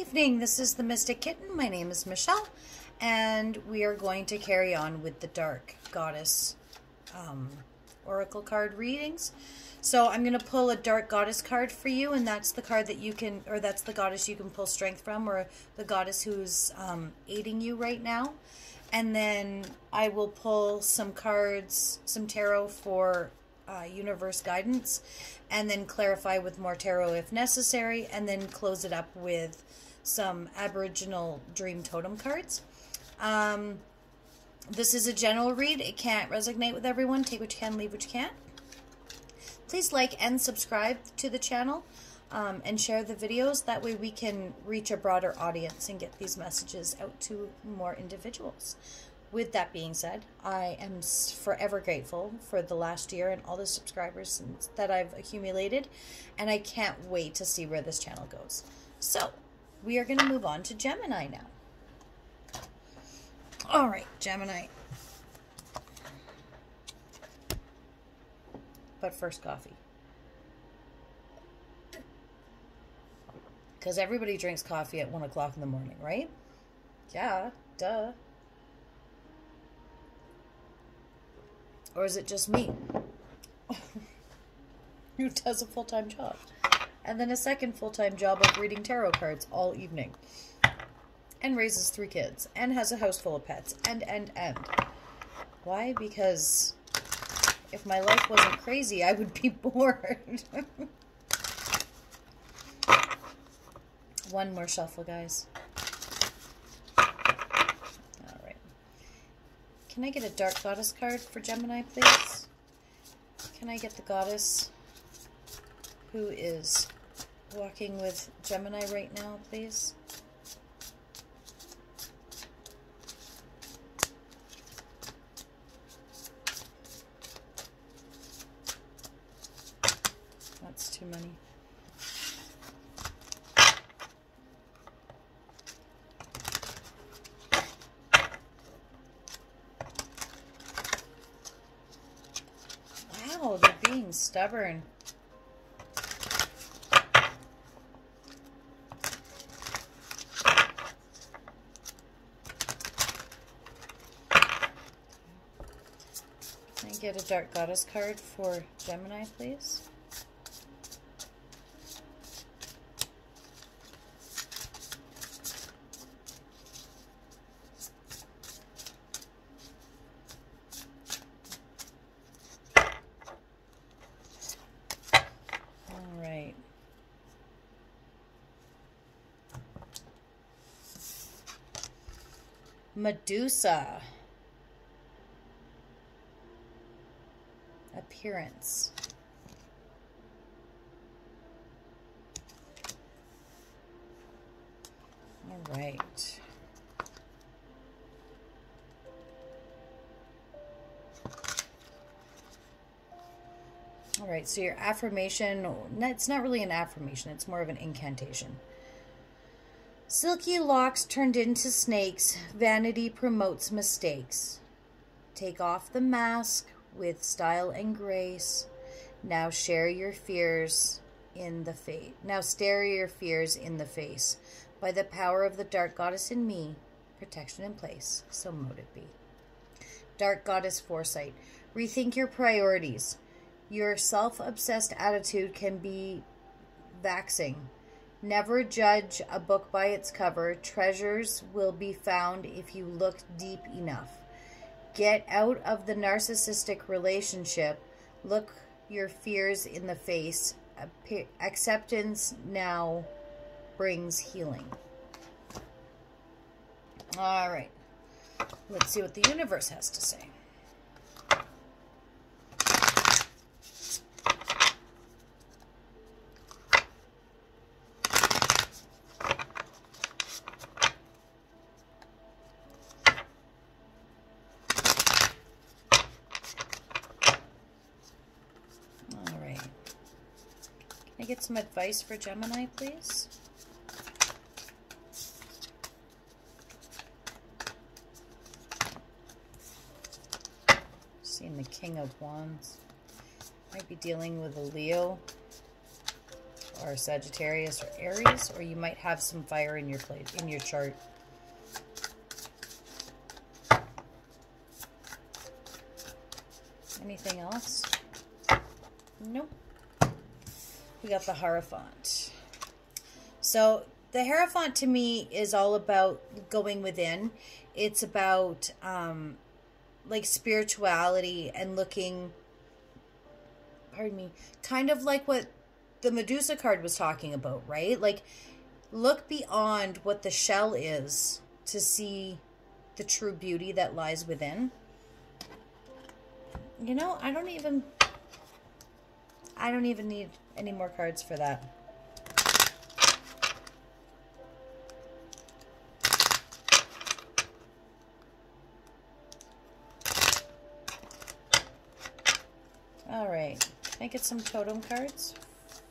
evening. This is the Mystic Kitten. My name is Mechelle, and we are going to carry on with the Dark Goddess um, Oracle card readings. So I'm going to pull a Dark Goddess card for you, and that's the card that you can, or that's the goddess you can pull strength from, or the goddess who's um, aiding you right now. And then I will pull some cards, some tarot for uh, universe guidance, and then clarify with more tarot if necessary, and then close it up with some Aboriginal Dream Totem cards. Um, this is a general read. It can't resonate with everyone. Take what you can, leave what you can't. Please like and subscribe to the channel um, and share the videos. That way we can reach a broader audience and get these messages out to more individuals. With that being said, I am forever grateful for the last year and all the subscribers that I've accumulated, and I can't wait to see where this channel goes. So, we are going to move on to Gemini now. All right, Gemini. But first, coffee. Because everybody drinks coffee at 1 o'clock in the morning, right? Yeah, duh. Or is it just me? Who does a full time job? And then a second full time job of reading tarot cards all evening. And raises three kids. And has a house full of pets. And, and, and. Why? Because if my life wasn't crazy, I would be bored. One more shuffle, guys. Alright. Can I get a Dark Goddess card for Gemini, please? Can I get the Goddess who is walking with Gemini right now, please? That's too many. Wow, they're being stubborn. Get a Dark Goddess card for Gemini, please? All right. Medusa. Appearance. All right. All right, so your affirmation, it's not really an affirmation, it's more of an incantation. Silky locks turned into snakes, vanity promotes mistakes. Take off the mask with style and grace. Now share your fears in the face. Now stare your fears in the face. By the power of the dark goddess in me, protection in place, so mote it be. Dark goddess foresight. Rethink your priorities. Your self obsessed attitude can be vaxing Never judge a book by its cover. Treasures will be found if you look deep enough. Get out of the narcissistic relationship. Look your fears in the face. Acceptance now brings healing. All right. Let's see what the universe has to say. Get some advice for Gemini, please? Seeing the King of Wands. Might be dealing with a Leo or Sagittarius or Aries, or you might have some fire in your plate in your chart. Anything else? Nope. We got the Hierophant. So the Hierophant to me is all about going within. It's about um, like spirituality and looking, pardon me, kind of like what the Medusa card was talking about, right? Like look beyond what the shell is to see the true beauty that lies within. You know, I don't even I don't even need any more cards for that. All right, can I get some totem cards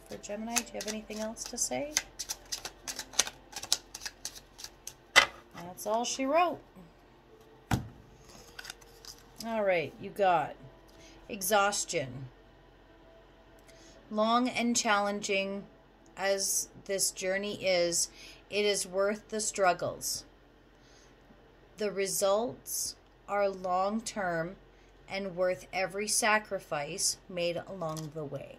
for Gemini? Do you have anything else to say? That's all she wrote. All right, you got exhaustion. Long and challenging as this journey is, it is worth the struggles. The results are long term and worth every sacrifice made along the way.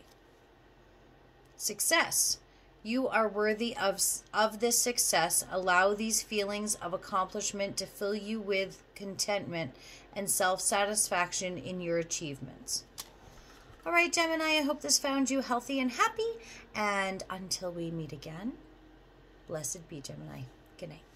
Success. You are worthy of, of this success. Allow these feelings of accomplishment to fill you with contentment and self satisfaction in your achievements. All right, Gemini, I hope this found you healthy and happy. And until we meet again, blessed be Gemini. Good night.